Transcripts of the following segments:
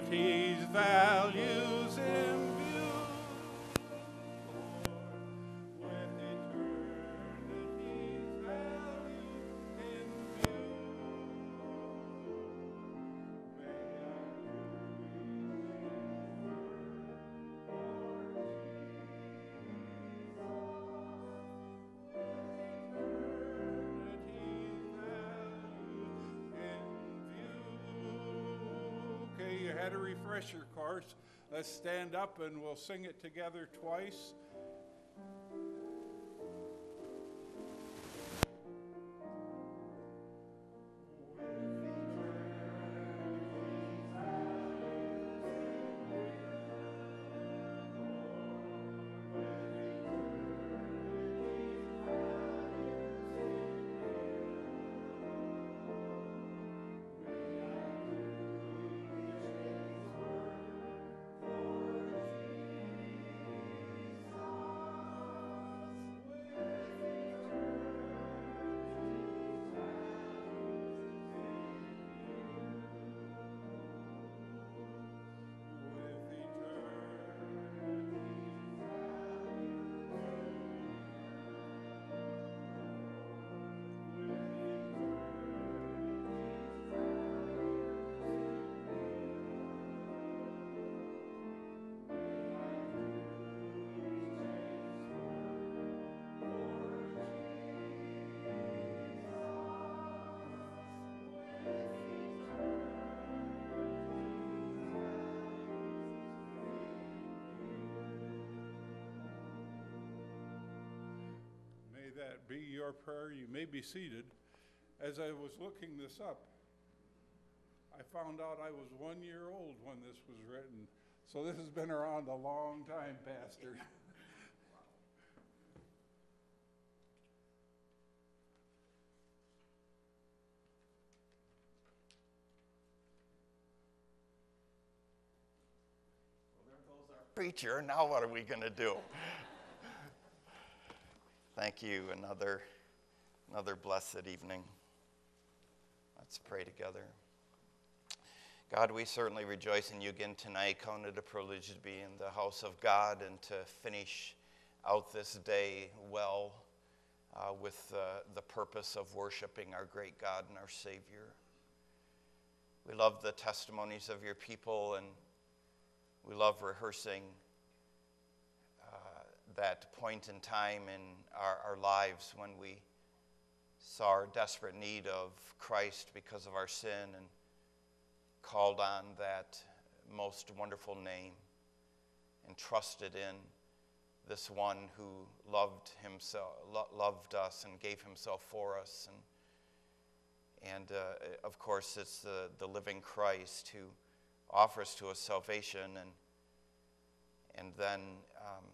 eternity's values refresher course. Let's stand up and we'll sing it together twice. Be your prayer. You may be seated. As I was looking this up, I found out I was one year old when this was written. So this has been around a long time, Pastor. preacher. Now what are we going to do? Thank you. Another, another blessed evening. Let's pray together. God, we certainly rejoice in you again tonight. Count it a privilege to be in the house of God and to finish out this day well uh, with uh, the purpose of worshiping our great God and our Savior. We love the testimonies of your people and we love rehearsing that point in time in our, our lives when we saw our desperate need of Christ because of our sin and called on that most wonderful name and trusted in this one who loved himself lo- loved us and gave himself for us. And and uh, of course it's the, the living Christ who offers to us salvation and and then um,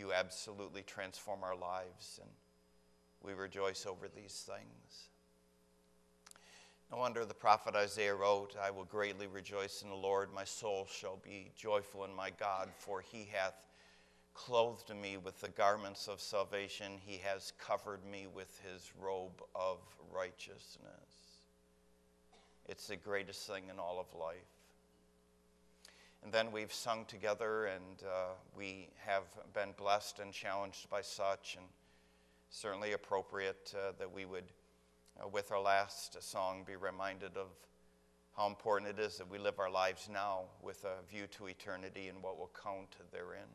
you absolutely transform our lives and we rejoice over these things. No wonder the prophet isaiah wrote i will greatly rejoice in the lord. My soul shall be joyful in my god for he hath clothed me with the garments of salvation. He has covered me with his robe of righteousness. It's the greatest thing in all of life. And then we've sung together, and uh, we have been blessed and challenged by such, and certainly appropriate uh, that we would, uh, with our last song, be reminded of how important it is that we live our lives now with a view to eternity and what will count therein.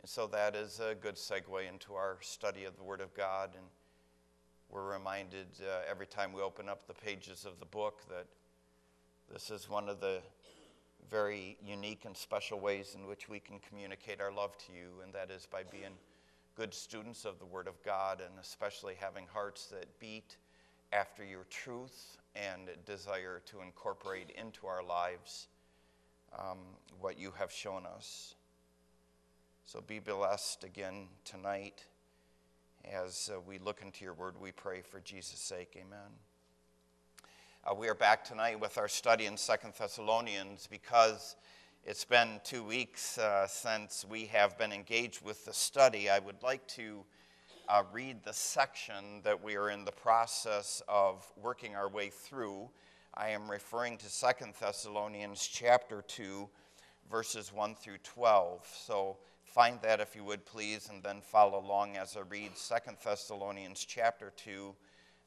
And so that is a good segue into our study of the Word of God. And we're reminded uh, every time we open up the pages of the book that this is one of the very unique and special ways in which we can communicate our love to you, and that is by being good students of the Word of God and especially having hearts that beat after your truth and desire to incorporate into our lives um, what you have shown us. So be blessed again tonight as uh, we look into your word, we pray for Jesus' sake. Amen. Uh, we are back tonight with our study in Second Thessalonians because it's been two weeks uh, since we have been engaged with the study. I would like to uh, read the section that we are in the process of working our way through. I am referring to Second Thessalonians chapter 2, verses 1 through 12. So find that if you would please, and then follow along as I read Second Thessalonians chapter 2,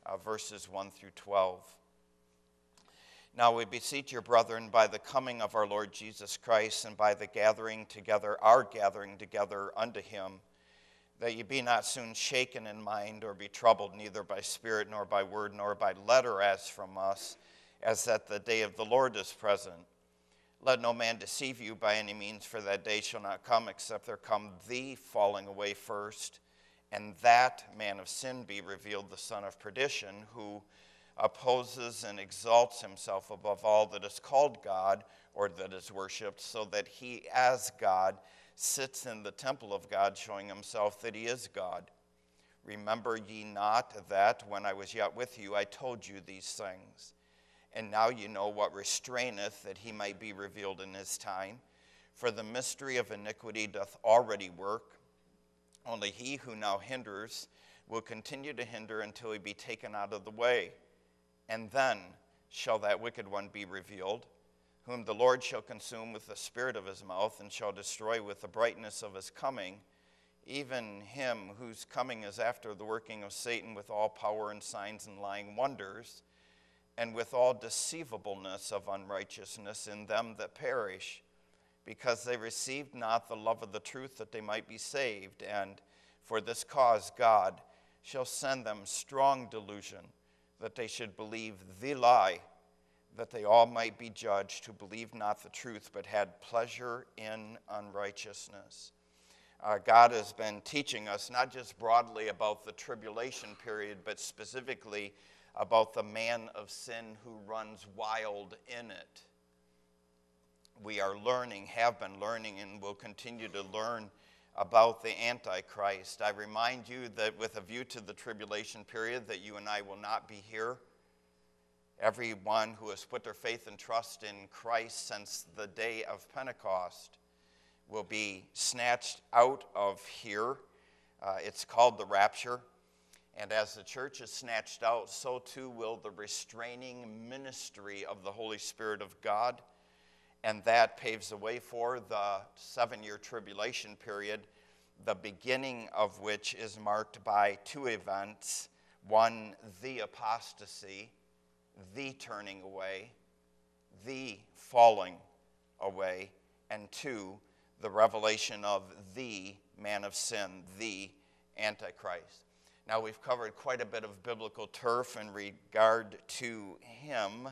uh, verses 1 through 12. Now we beseech your brethren by the coming of our Lord Jesus Christ and by the gathering together, our gathering together unto him, that ye be not soon shaken in mind or be troubled neither by spirit nor by word nor by letter as from us, as that the day of the Lord is present. Let no man deceive you by any means, for that day shall not come except there come the falling away first, and that man of sin be revealed, the son of perdition, who opposes and exalts himself above all that is called God or that is worshiped, so that he, as God, sits in the temple of God, showing himself that he is God. Remember ye not that when I was yet with you, I told you these things. And now you know what restraineth that he might be revealed in his time. For the mystery of iniquity doth already work. Only he who now hinders will continue to hinder until he be taken out of the way and then shall that wicked one be revealed, whom the Lord shall consume with the spirit of his mouth, and shall destroy with the brightness of his coming, even him whose coming is after the working of Satan with all power and signs and lying wonders, and with all deceivableness of unrighteousness in them that perish, because they received not the love of the truth that they might be saved. And for this cause God shall send them strong delusion that they should believe the lie, that they all might be judged who believed not the truth, but had pleasure in unrighteousness. Uh, God has been teaching us not just broadly about the tribulation period, but specifically about the man of sin who runs wild in it. We are learning, have been learning, and will continue to learn about the Antichrist. I remind you that with a view to the tribulation period, that you and I will not be here. Everyone who has put their faith and trust in Christ since the day of Pentecost will be snatched out of here. Uh, it's called the rapture. And as the church is snatched out, so too will the restraining ministry of the Holy Spirit of God and that paves the way for the seven year tribulation period, the beginning of which is marked by two events one, the apostasy, the turning away, the falling away, and two, the revelation of the man of sin, the Antichrist. Now, we've covered quite a bit of biblical turf in regard to him.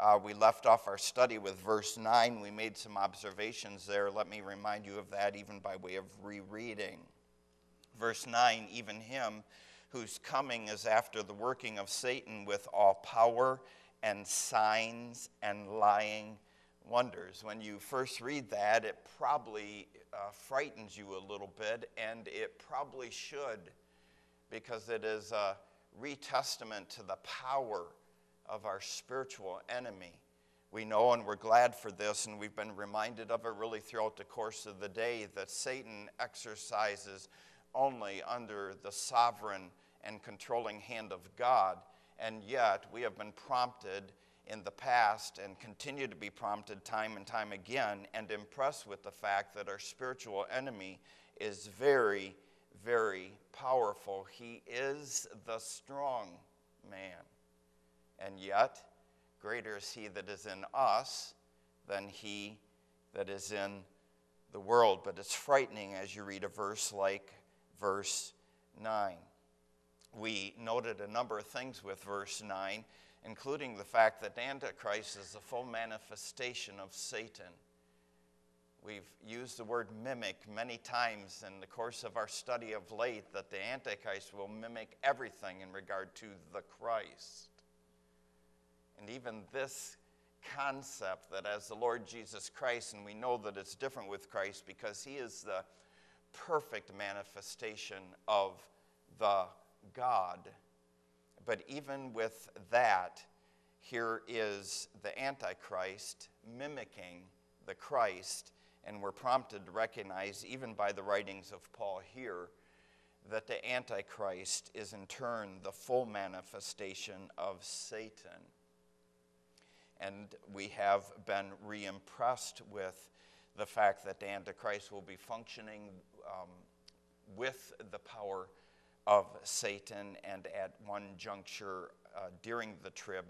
Uh, we left off our study with verse 9. We made some observations there. Let me remind you of that, even by way of rereading. Verse 9 even him whose coming is after the working of Satan with all power and signs and lying wonders. When you first read that, it probably uh, frightens you a little bit, and it probably should, because it is a retestament to the power of our spiritual enemy. We know and we're glad for this, and we've been reminded of it really throughout the course of the day that Satan exercises only under the sovereign and controlling hand of God. And yet, we have been prompted in the past and continue to be prompted time and time again and impressed with the fact that our spiritual enemy is very, very powerful. He is the strong man. And yet, greater is he that is in us than he that is in the world. But it's frightening as you read a verse like verse 9. We noted a number of things with verse 9, including the fact that Antichrist is the full manifestation of Satan. We've used the word mimic many times in the course of our study of late that the Antichrist will mimic everything in regard to the Christ. And even this concept that as the Lord Jesus Christ, and we know that it's different with Christ because he is the perfect manifestation of the God. But even with that, here is the Antichrist mimicking the Christ, and we're prompted to recognize, even by the writings of Paul here, that the Antichrist is in turn the full manifestation of Satan. And we have been re impressed with the fact that the Antichrist will be functioning um, with the power of Satan, and at one juncture uh, during the trib,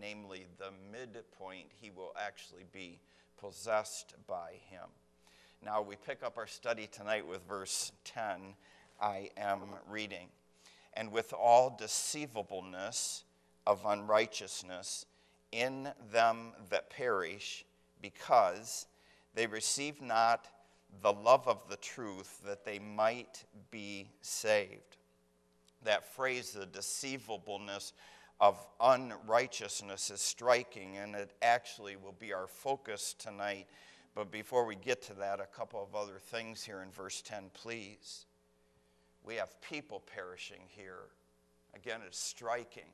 namely the midpoint, he will actually be possessed by him. Now we pick up our study tonight with verse 10. I am reading. And with all deceivableness of unrighteousness in them that perish, because they receive not the love of the truth that they might be saved. That phrase, the deceivableness of unrighteousness, is striking, and it actually will be our focus tonight. But before we get to that, a couple of other things here in verse 10, please. We have people perishing here. Again, it's striking.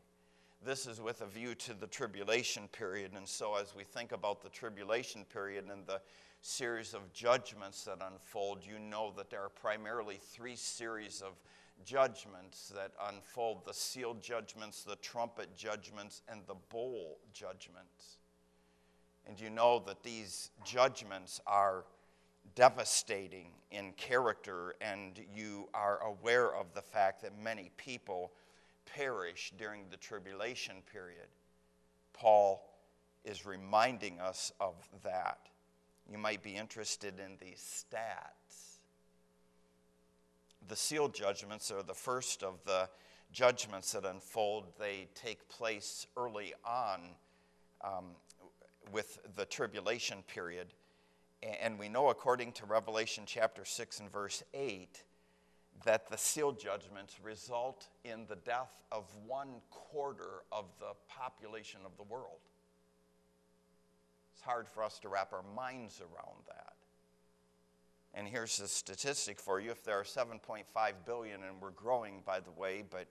This is with a view to the tribulation period. And so, as we think about the tribulation period and the series of judgments that unfold, you know that there are primarily three series of judgments that unfold the sealed judgments, the trumpet judgments, and the bowl judgments. And you know that these judgments are devastating in character, and you are aware of the fact that many people perish during the tribulation period. Paul is reminding us of that. You might be interested in these stats. The sealed judgments are the first of the judgments that unfold. They take place early on um, with the tribulation period. And we know, according to Revelation chapter 6 and verse 8, that the sealed judgments result in the death of one quarter of the population of the world. It's hard for us to wrap our minds around that. And here's a statistic for you if there are 7.5 billion, and we're growing, by the way, but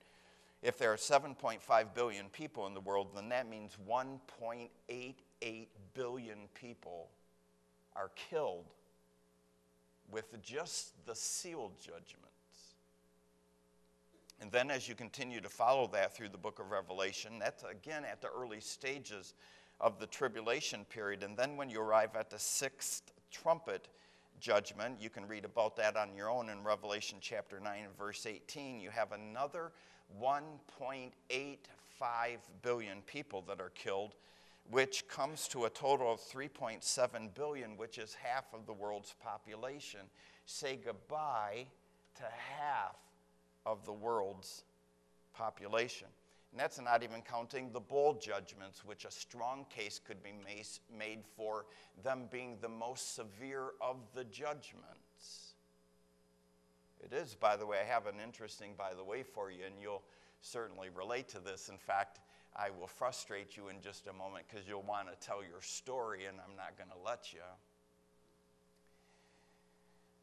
if there are 7.5 billion people in the world, then that means 1.88 billion people are killed with just the sealed judgments. And then, as you continue to follow that through the book of Revelation, that's again at the early stages of the tribulation period. And then when you arrive at the sixth trumpet judgment, you can read about that on your own in Revelation chapter 9 and verse 18. You have another 1.85 billion people that are killed, which comes to a total of 3.7 billion, which is half of the world's population. Say goodbye to half of the world's population. And that's not even counting the bowl judgments, which a strong case could be made for them being the most severe of the judgments. It is, by the way, I have an interesting, by the way, for you, and you'll certainly relate to this. In fact, I will frustrate you in just a moment because you'll want to tell your story, and I'm not going to let you.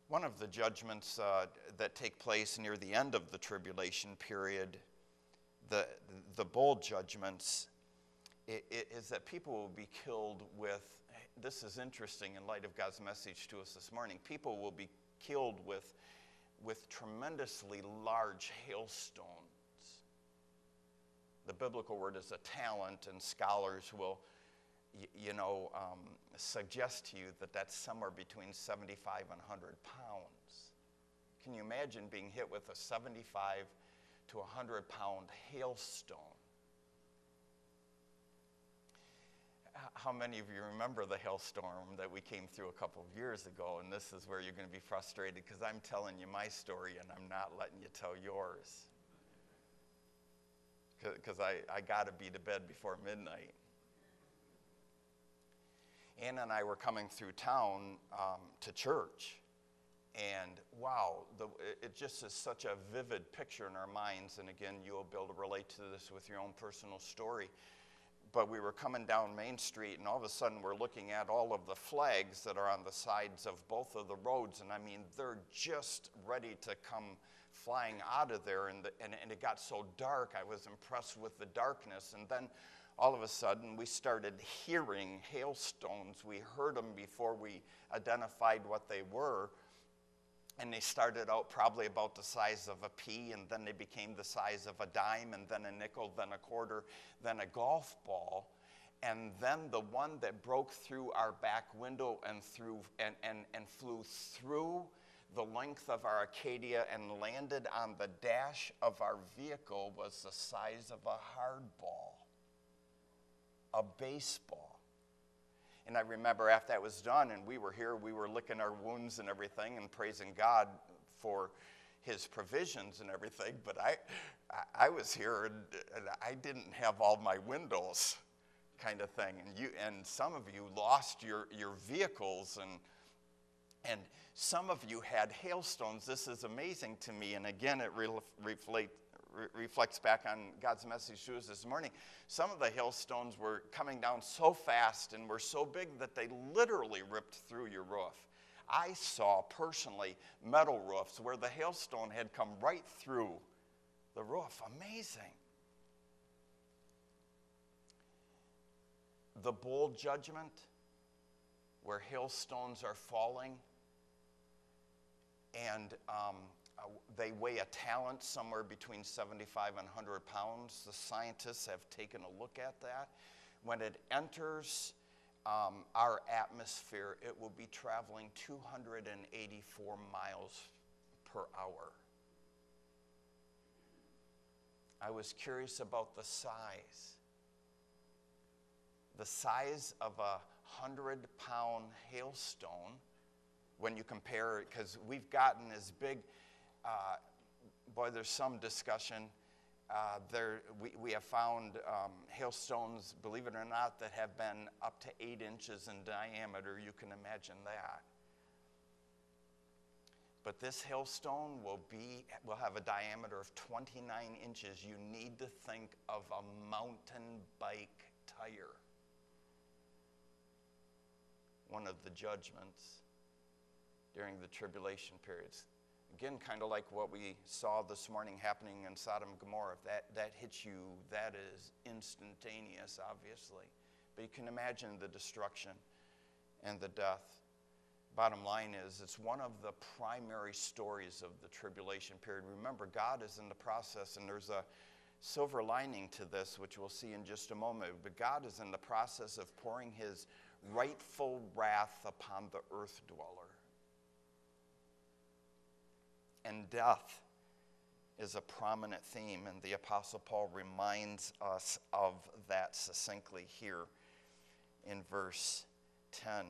One of the judgments uh, that take place near the end of the tribulation period the, the bowl judgments is that people will be killed with, this is interesting in light of God's message to us this morning. People will be killed with, with tremendously large hailstones. The biblical word is a talent, and scholars will, you know, um, suggest to you that that's somewhere between 75 and 100 pounds. Can you imagine being hit with a 75 to a 100 pound hailstone. How many of you remember the hailstorm that we came through a couple of years ago? And this is where you're going to be frustrated because I'm telling you my story and I'm not letting you tell yours. Because I, I got to be to bed before midnight. Anna and I were coming through town um, to church and wow, the, it just is such a vivid picture in our minds. And again, you'll be able to relate to this with your own personal story. But we were coming down Main Street, and all of a sudden, we're looking at all of the flags that are on the sides of both of the roads. And I mean, they're just ready to come flying out of there. And, the, and, and it got so dark, I was impressed with the darkness. And then all of a sudden, we started hearing hailstones. We heard them before we identified what they were and they started out probably about the size of a pea, and then they became the size of a dime, and then a nickel, then a quarter, then a golf ball. and then the one that broke through our back window and through and, and, and flew through the length of our Acadia and landed on the dash of our vehicle was the size of a hardball, a baseball. And I remember after that was done and we were here, we were licking our wounds and everything and praising God for his provisions and everything, but I, I was here and, and I didn't have all my windows kind of thing. And, you, and some of you lost your, your vehicles and, and some of you had hailstones. This is amazing to me. And again, it re- re- reflects back on God's message to us this morning. Some of the hailstones were coming down so fast and were so big that they literally ripped through your roof. I saw personally metal roofs where the hailstone had come right through the roof. Amazing. The bowl judgment, where hailstones are falling, and um, uh, they weigh a talent somewhere between 75 and 100 pounds. The scientists have taken a look at that. When it enters um, our atmosphere, it will be traveling 284 miles per hour. I was curious about the size. The size of a 100 pound hailstone, when you compare because we've gotten as big, uh, boy, there's some discussion uh, there, we, we have found um, hailstones, believe it or not, that have been up to eight inches in diameter. You can imagine that. But this hailstone will, be, will have a diameter of 29 inches. You need to think of a mountain bike tire. One of the judgments during the tribulation periods. Again, kind of like what we saw this morning happening in Sodom and Gomorrah. If that, that hits you, that is instantaneous, obviously. But you can imagine the destruction and the death. Bottom line is, it's one of the primary stories of the tribulation period. Remember, God is in the process, and there's a silver lining to this, which we'll see in just a moment. But God is in the process of pouring his rightful wrath upon the earth dweller and death is a prominent theme, and the Apostle Paul reminds us of that succinctly here in verse 10.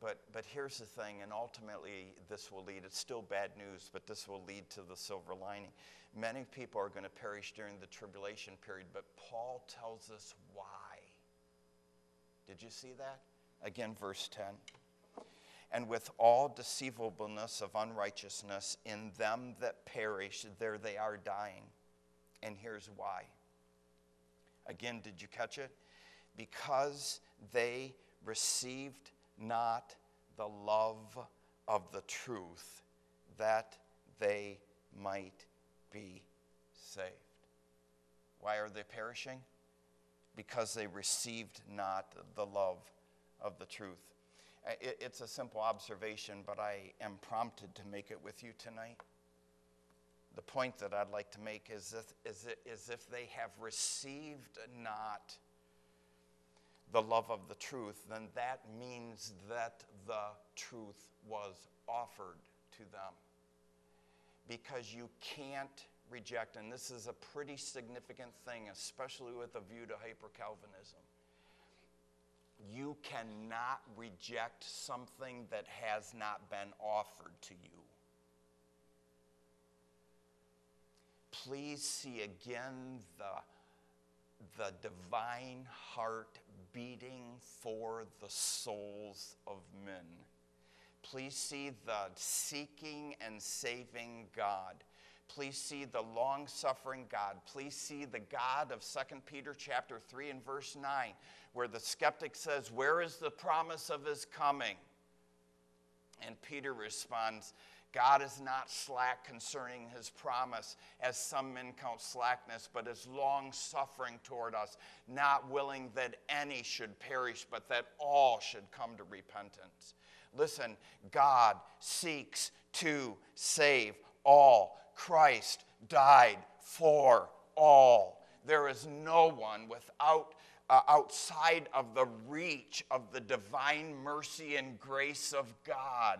But, but here's the thing, and ultimately this will lead, it's still bad news, but this will lead to the silver lining. Many people are going to perish during the tribulation period, but Paul tells us why. Did you see that? Again, verse 10 and with all deceivableness of unrighteousness in them that perish, there they are dying. And here's why. Again, did you catch it? Because they received not the love of the truth that they might be saved. Why are they perishing? Because they received not the love of the truth. It, it's a simple observation, but I am prompted to make it with you tonight. The point that I'd like to make is, if, is, is if they have received not the love of the truth, then that means that the truth was offered to them. Because you can't reject, and this is a pretty significant thing, especially with a view to hyper Calvinism you cannot reject something that has not been offered to you. Please see again the, the divine heart beating for the souls of men. Please see the seeking and saving God. Please see the long suffering God. Please see the God of 2 Peter chapter 3 and verse 9 where the skeptic says, Where is the promise of his coming? And Peter responds, God is not slack concerning his promise, as some men count slackness, but is long suffering toward us, not willing that any should perish, but that all should come to repentance. Listen, God seeks to save all. Christ died for all. there is no one without uh, outside of the reach of the divine mercy and grace of God.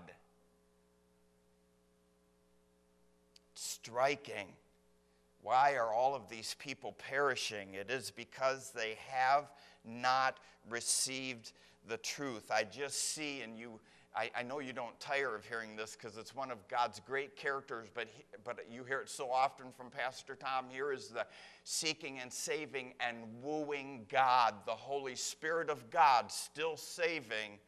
Striking. Why are all of these people perishing? It is because they have not received the truth. I just see, and you, I, I know you don't tire of hearing this because it's one of God's great characters, but, he, but you hear it so often from Pastor Tom. Here is the seeking and saving and wooing God, the Holy Spirit of God, still saving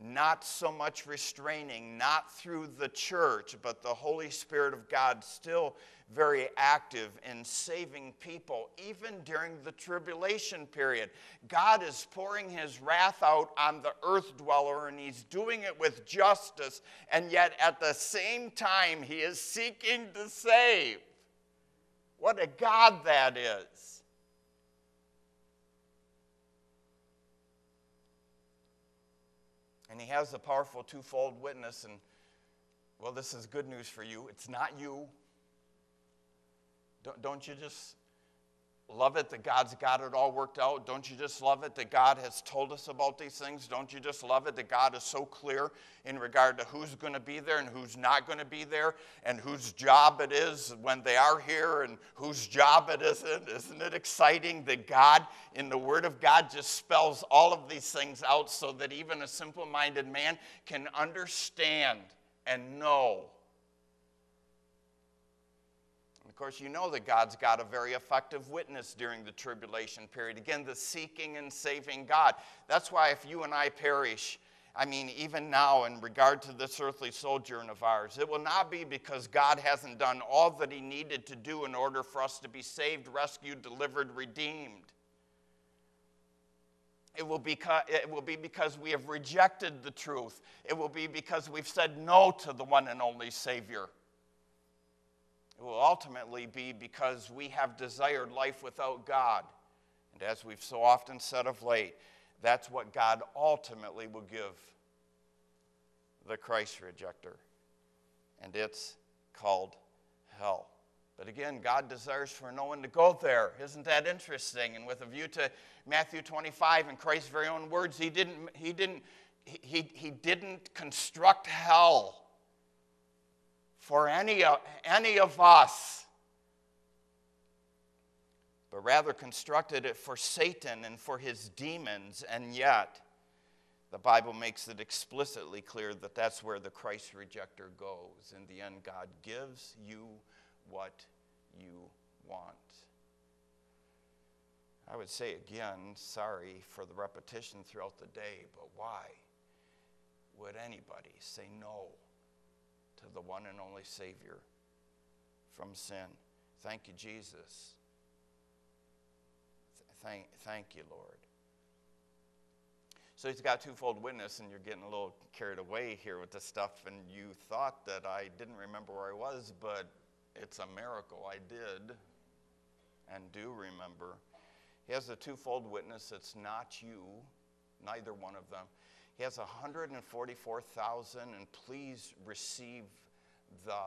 not so much restraining, not through the church, but the Holy Spirit of God still very active in saving people, even during the tribulation period. God is pouring his wrath out on the earth dweller, and he's doing it with justice, and yet at the same time, he is seeking to save. What a God that is. And he has a powerful twofold witness. And, well, this is good news for you. It's not you. Don't, don't you just love it that God's got it all worked out? Don't you just love it that God has told us about these things? Don't you just love it that God is so clear in regard to who's going to be there and who's not going to be there and whose job it is when they are here and whose job it isn't? Isn't it exciting that God, in the Word of God, just spells all of these things out so that even a simple minded man can understand and know course, you know that God's got a very effective witness during the tribulation period. Again, the seeking and saving God. That's why if you and I perish, I mean, even now, in regard to this earthly sojourn of ours, it will not be because God hasn't done all that He needed to do in order for us to be saved, rescued, delivered, redeemed. It will, be, it will be because we have rejected the truth. It will be because we've said no to the one and only Savior. It will ultimately be because we have desired life without God. And as we've so often said of late, that's what God ultimately will give the Christ rejecter. And it's called hell. But again, God desires for no one to go there. Isn't that interesting? And with a view to Matthew 25 and Christ's very own words, he didn't, he didn't, he, he didn't construct hell for any, of, any of us, but rather constructed it for Satan and for his demons, and yet the Bible makes it explicitly clear that that's where the Christ rejecter goes. In the end, God gives you what you want. I would say again, sorry for the repetition throughout the day, but why would anybody say no to the one and only Savior from sin. Thank you, Jesus. Thank, thank you, Lord. So he's got twofold witness, and you're getting a little carried away here with this stuff, and you thought that I didn't remember where I was, but it's a miracle I did and do remember. He has a twofold witness. It's not you, neither one of them. He has 144,000, and please receive the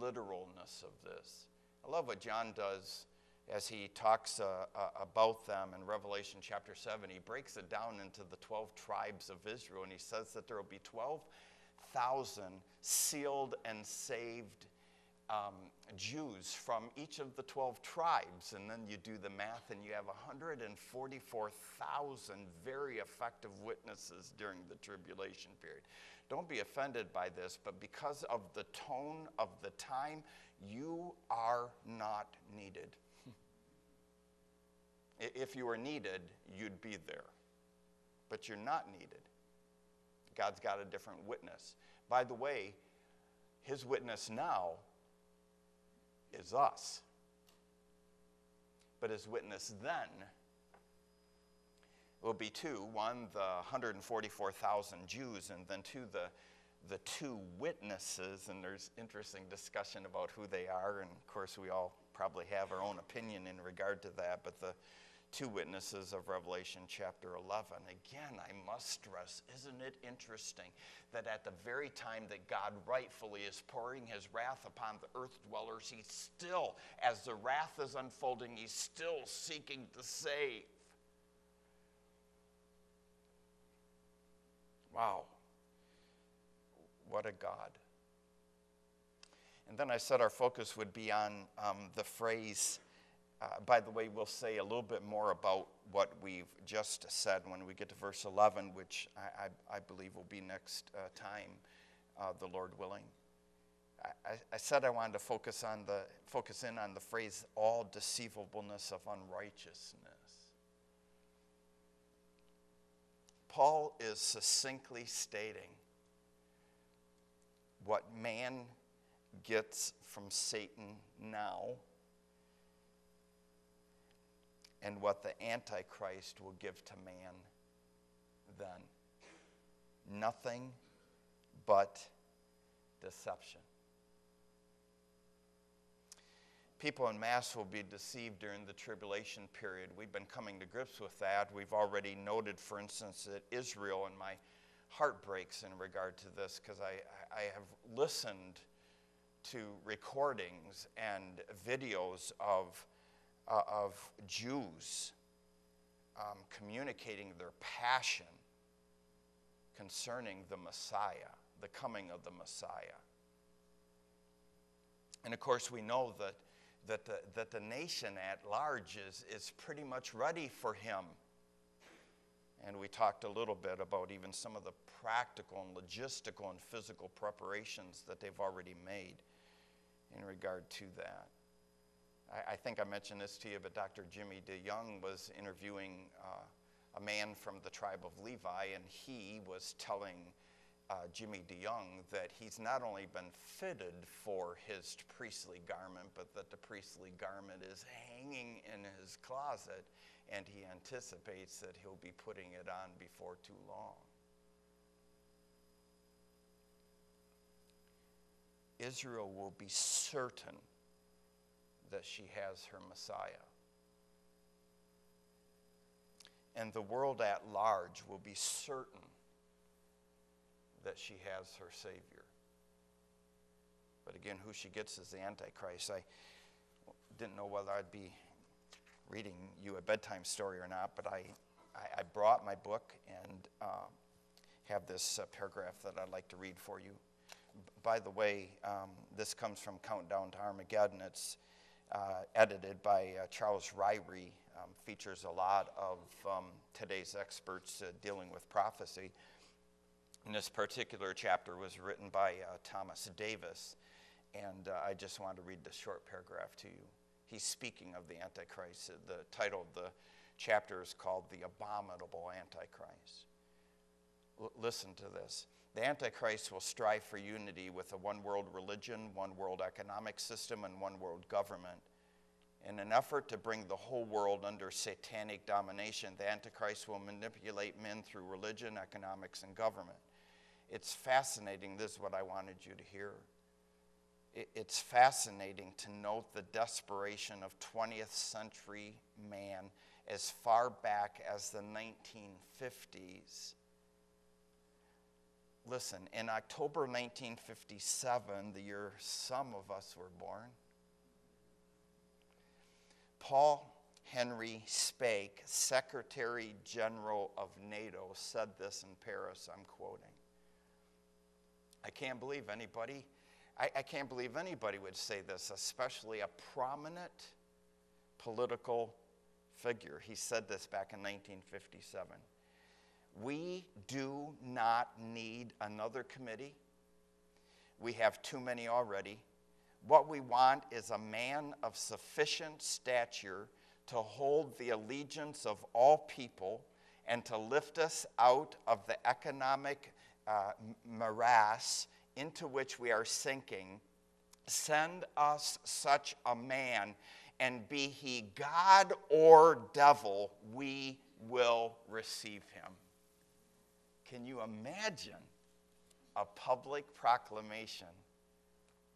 literalness of this. I love what John does as he talks uh, uh, about them in Revelation chapter 7. He breaks it down into the 12 tribes of Israel, and he says that there will be 12,000 sealed and saved um, Jews from each of the 12 tribes, and then you do the math, and you have 144,000 very effective witnesses during the tribulation period. Don't be offended by this, but because of the tone of the time, you are not needed. if you were needed, you'd be there, but you're not needed. God's got a different witness. By the way, his witness now is us. But his witness then will be two one, the 144,000 Jews, and then two, the, the two witnesses. And there's interesting discussion about who they are. And of course, we all probably have our own opinion in regard to that. But the two witnesses of Revelation chapter 11. Again, I must stress, isn't it interesting that at the very time that God rightfully is pouring his wrath upon the earth dwellers, he's still, as the wrath is unfolding, he's still seeking to save. Wow. What a God. And then I said our focus would be on um, the phrase uh, by the way, we'll say a little bit more about what we've just said when we get to verse 11, which I, I, I believe will be next uh, time, uh, the Lord willing. I, I, said I wanted to focus on the focus in on the phrase all deceivableness of unrighteousness. Paul is succinctly stating what man gets from Satan now and what the Antichrist will give to man then. Nothing but deception. People in mass will be deceived during the tribulation period. We've been coming to grips with that. We've already noted, for instance, that Israel, and my heart breaks in regard to this because I, I have listened to recordings and videos of uh, of Jews um, communicating their passion concerning the Messiah, the coming of the Messiah. And of course, we know that, that, the, that the nation at large is, is pretty much ready for him. And we talked a little bit about even some of the practical and logistical and physical preparations that they've already made in regard to that. I, I, think I mentioned this to you, but Dr. Jimmy DeYoung was interviewing uh, a man from the tribe of Levi, and he was telling uh, Jimmy DeYoung that he's not only been fitted for his priestly garment, but that the priestly garment is hanging in his closet, and he anticipates that he'll be putting it on before too long. Israel will be certain that she has her Messiah. And the world at large will be certain that she has her Savior. But again, who she gets is the Antichrist. I didn't know whether I'd be reading you a bedtime story or not, but I, I, I brought my book and uh, have this uh, paragraph that I'd like to read for you. By the way, um, this comes from Countdown to Armageddon. It's uh, edited by uh, Charles Ryrie, um, features a lot of um, today's experts uh, dealing with prophecy. And this particular chapter was written by uh, Thomas Davis, and uh, I just wanted to read this short paragraph to you. He's speaking of the Antichrist. The title of the chapter is called The Abominable Antichrist. L- listen to this. The Antichrist will strive for unity with a one world religion, one world economic system, and one world government. In an effort to bring the whole world under satanic domination, the Antichrist will manipulate men through religion, economics, and government. It's fascinating. This is what I wanted you to hear. It's fascinating to note the desperation of 20th century man as far back as the 1950s Listen, in October 1957, the year some of us were born, Paul Henri Spaak, Secretary General of NATO, said this in Paris. I'm quoting. I can't believe anybody, I, I can't believe anybody would say this, especially a prominent political figure. He said this back in 1957. We do not need another committee. We have too many already. What we want is a man of sufficient stature to hold the allegiance of all people and to lift us out of the economic uh, morass into which we are sinking. Send us such a man, and be he God or devil, we will receive him. Can you imagine a public proclamation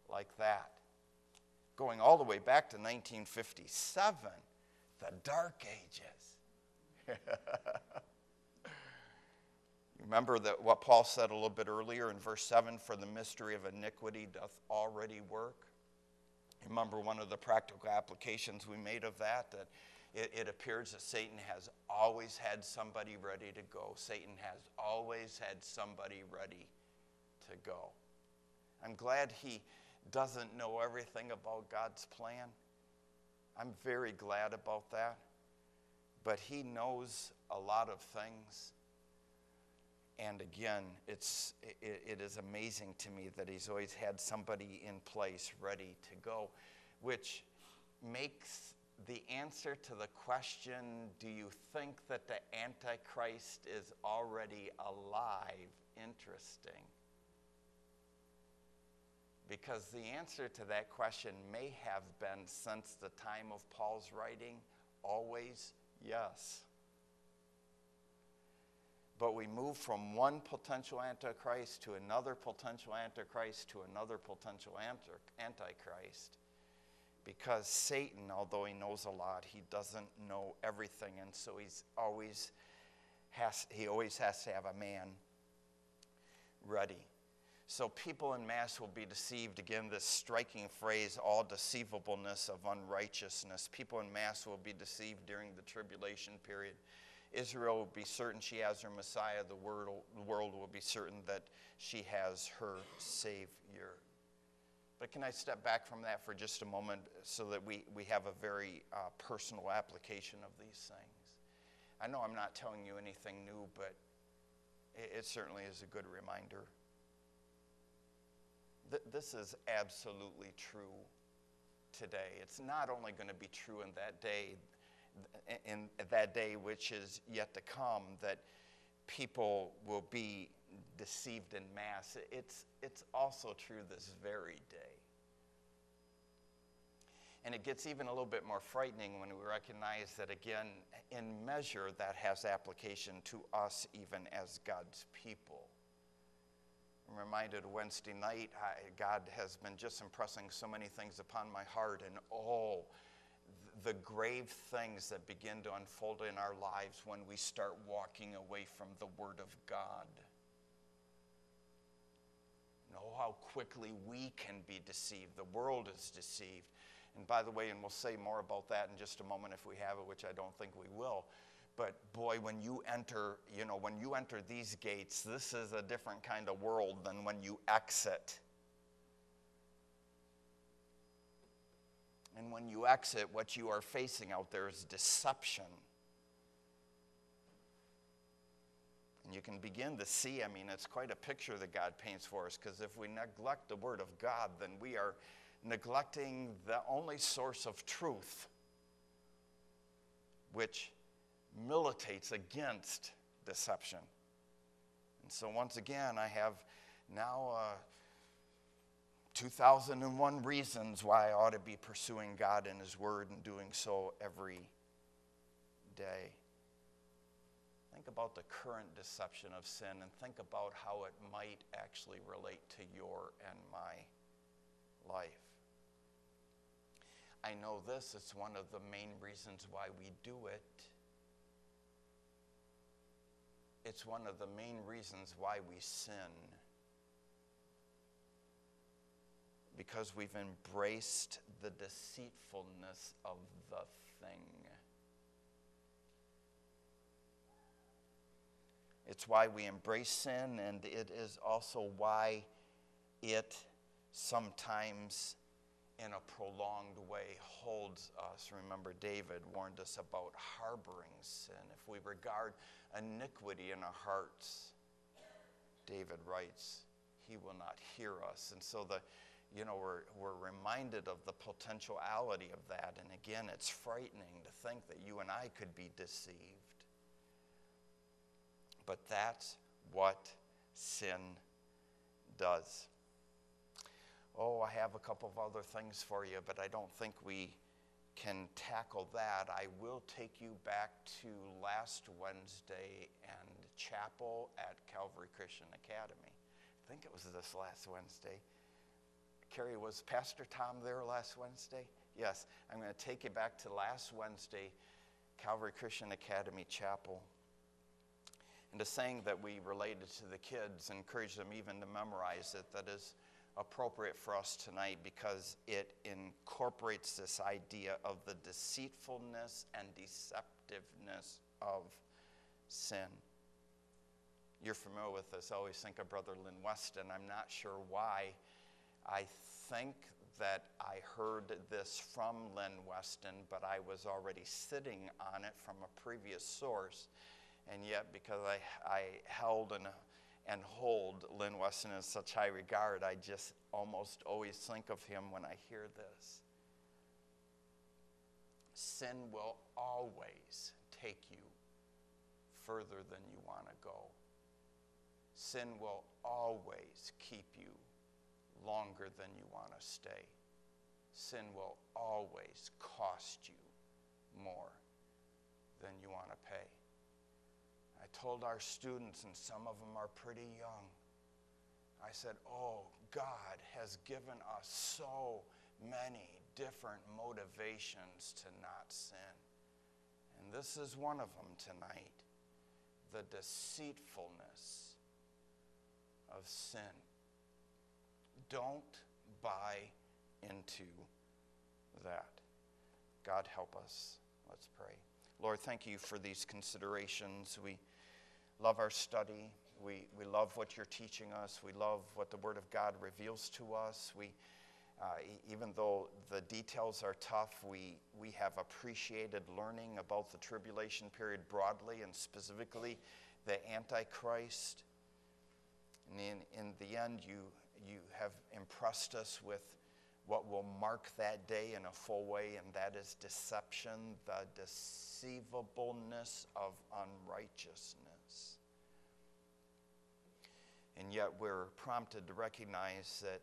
like that? Going all the way back to 1957 the dark ages. Remember that what Paul said a little bit earlier in verse 7 for the mystery of iniquity doth already work. Remember one of the practical applications we made of that that it, it, appears that Satan has always had somebody ready to go. Satan has always had somebody ready to go. I'm glad he doesn't know everything about God's plan. I'm very glad about that. But he knows a lot of things. And again, it's, it, it is amazing to me that he's always had somebody in place ready to go, which makes the answer to the question do you think that the Antichrist is already alive interesting? Because the answer to that question may have been, since the time of Paul's writing, always yes. But we move from one potential Antichrist to another potential Antichrist to another potential Antichrist because Satan, although he knows a lot, he doesn't know everything, and so he's always has he always has to have a man ready. So people in mass will be deceived. Again, this striking phrase, all deceivableness of unrighteousness. People in mass will be deceived during the tribulation period. Israel will be certain she has her Messiah. The world, the world will be certain that she has her Savior. But can I step back from that for just a moment so that we, we have a very uh, personal application of these things? I know I'm not telling you anything new, but it, it certainly is a good reminder th- this is absolutely true today. It's not only going to be true in that day, in that day which is yet to come, that people will be deceived in mass. It's, it's also true this very day. And it gets even a little bit more frightening when we recognize that, again, in measure, that has application to us even as God's people. I'm reminded Wednesday night, I, God has been just impressing so many things upon my heart, and all the grave things that begin to unfold in our lives when we start walking away from the Word of God. Know how quickly we can be deceived. The world is deceived. And by the way, and we'll say more about that in just a moment if we have it, which I don't think we will. But boy, when you enter, you know, when you enter these gates, this is a different kind of world than when you exit. And when you exit, what you are facing out there is deception. And you can begin to see, I mean, it's quite a picture that God paints for us because if we neglect the Word of God, then we are neglecting the only source of truth, which militates against deception. And so, once again, I have now uh, 2001 reasons why I ought to be pursuing God and His Word and doing so every day. Think about the current deception of sin and think about how it might actually relate to your and my life. I know this, it's one of the main reasons why we do it it's one of the main reasons why we sin. Because we've embraced the deceitfulness of the thing. It's why we embrace sin, and it is also why it sometimes, in a prolonged way, holds us. Remember, David warned us about harboring sin. If we regard iniquity in our hearts, David writes, he will not hear us. And so the you know, we're, we're reminded of the potentiality of that. And again, it's frightening to think that you and I could be deceived. But that's what sin does. Oh, I have a couple of other things for you, but I don't think we can tackle that, I will take you back to last Wednesday and chapel at Calvary Christian Academy. I think it was this last Wednesday. Carrie, was Pastor Tom there last Wednesday? Yes. I'm going to take you back to last Wednesday Calvary Christian Academy Chapel. And a saying that we related to the kids, encouraged them even to memorize it, that is appropriate for us tonight because it incorporates this idea of the deceitfulness and deceptiveness of sin. You're familiar with this. I always think of Brother Lynn Weston. I'm not sure why. I think that I heard this from Lynn Weston, but I was already sitting on it from a previous source. And yet, because I, I held and, and hold Lynn Weston in such high regard, I just almost always think of him when I hear this. Sin will always take you further than you want to go. Sin will always keep you longer than you want to stay. Sin will always cost you more than you want to pay. Told our students, and some of them are pretty young, I said, Oh, God has given us so many different motivations to not sin. And this is one of them tonight the deceitfulness of sin. Don't buy into that. God help us. Let's pray. Lord, thank you for these considerations. We love our study. We, we love what you're teaching us. We love what the Word of God reveals to us. We, uh, even though the details are tough, we, we have appreciated learning about the tribulation period broadly and specifically the Antichrist. And in, in the end, you, you have impressed us with what will mark that day in a full way, and that is deception, the deceivableness of unrighteousness. And yet we're prompted to recognize that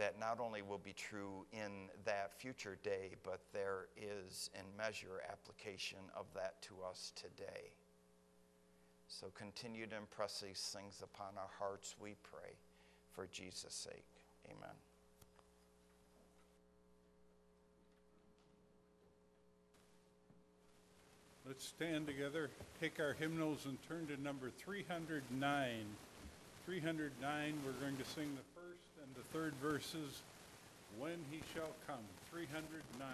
that not only will be true in that future day, but there is in measure application of that to us today. So continue to impress these things upon our hearts, we pray, for Jesus' sake. Amen. Let's stand together, take our hymnals and turn to number 309. 309, we're going to sing the first and the third verses, When He Shall Come. 309.